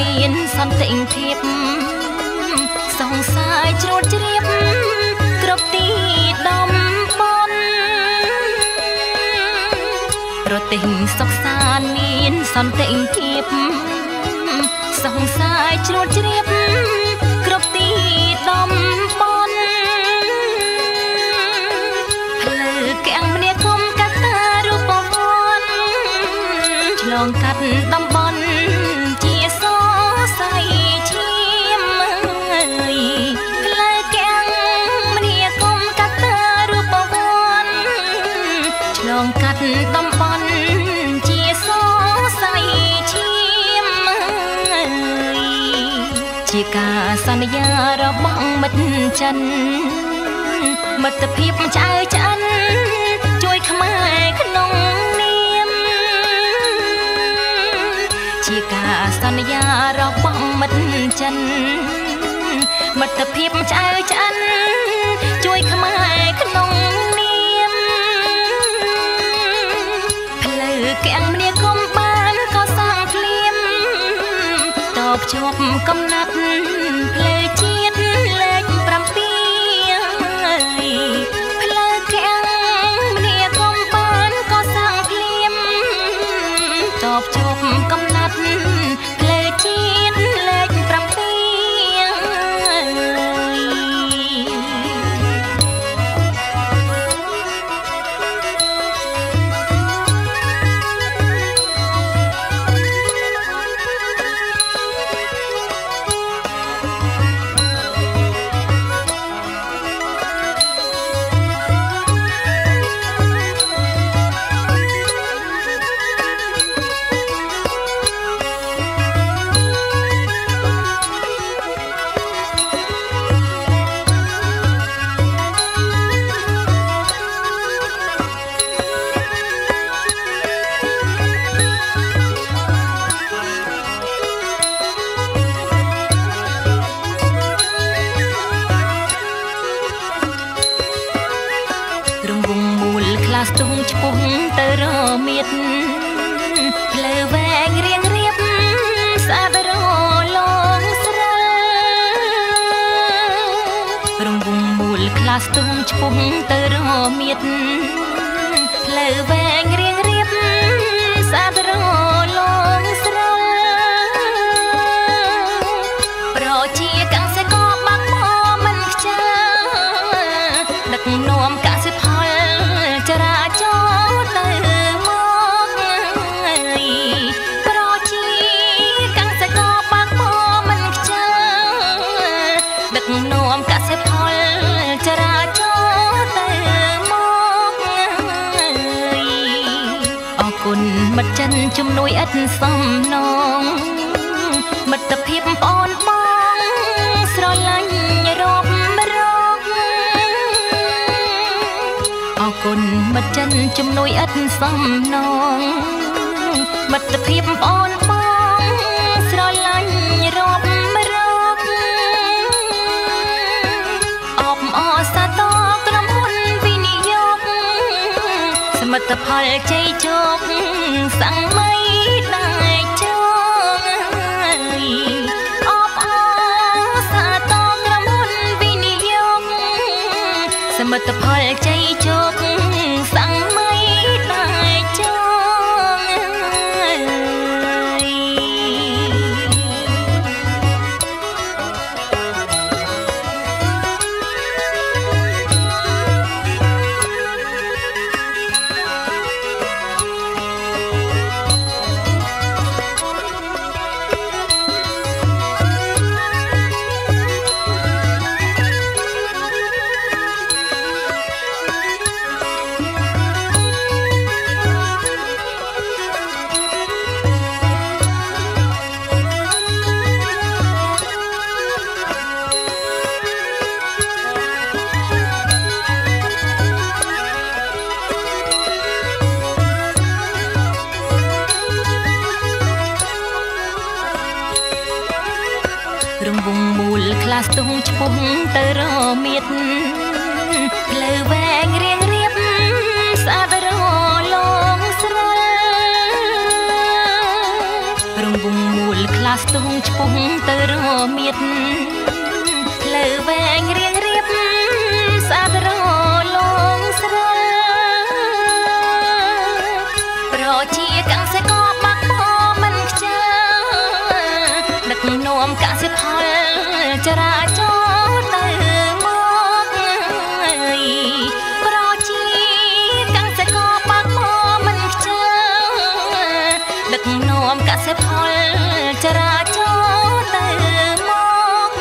មានសន្តិភាពសង្សារជ្រួតជ្រាបគ្រប់ទីដំបន់ប្រទេសសុខសាន្តមានសន្តិភាពសង្សារជ្រួតជ្រាបគ្រប់ ងកាត់តំបន់ជាសរសៃឈាមអើយជាការសន្យារបស់មិត្តចិនមិត្តភាពឆ្អើឆ្អិនជួយខ្មែរក្នុងនាមជាការសន្យារបស់មិត្តចិនមិត្តភាពឆ្អើឆ្អិន ជាប់កំណាត់ផ្លូវជា មូលខ្លះស្ទងឆ្ពុះទៅរមៀតផ្លូវវែងរៀងរៀបស្អាតរលងស្រាលរង្វង់មូលខ្លះស្ទងឆ្ពុះទៅរមៀតផ្លូវវែងរៀង នាំកសិផលចរាចរណ៍ទៅមកអរគុណមិត្តចិនជំនួយឥតសំណងមិត្តភាពប្អូនបងស្រឡាញ់រាប់រកអរគុណមិត្តចិនជំនួយឥតសំណងមិត្តភាពប្អូនបង មិទ្ធផលជ័យជោគសង្មីដែលជោគអបអរសាទរក្រុមហ៊ុនវិនិយោគសមិទ្ធផលជ័យជោគ ខ្លះស្ទងឆ្ពុះទៅរមៀតផ្លូវវែងរៀងរៀបស្អាតរលងស្រាលរង្វង់មូលខ្លះស្ទងឈ្មោះទៅរមៀតលើវែងរៀងរៀបស្អាតរលងស្រាប្រជាក សិផលចរាចរណ៍ទៅមក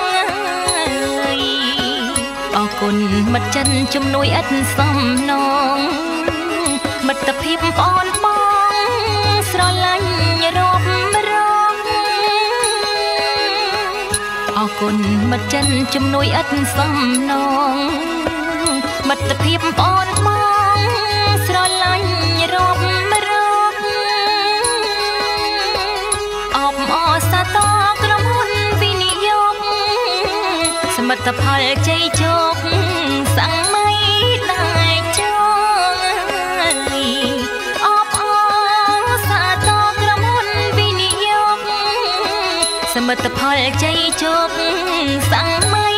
អរគុណមិត្តចិនជំនួយឥតសំណងមិត្តភាពបងបងស្រឡាញ់រាប់រងអរគុណមិត្តចិនជំនួយឥតសំណងមិត្តភាពបងបងស្រឡាញ់ មិទ្ធផលជ័យជោគសង្ម័យដែលចងអបអរសាទរក្រុមហ៊ុនវិនិយោគសមិទ្ធផលជ័យជោគសង្ម័យ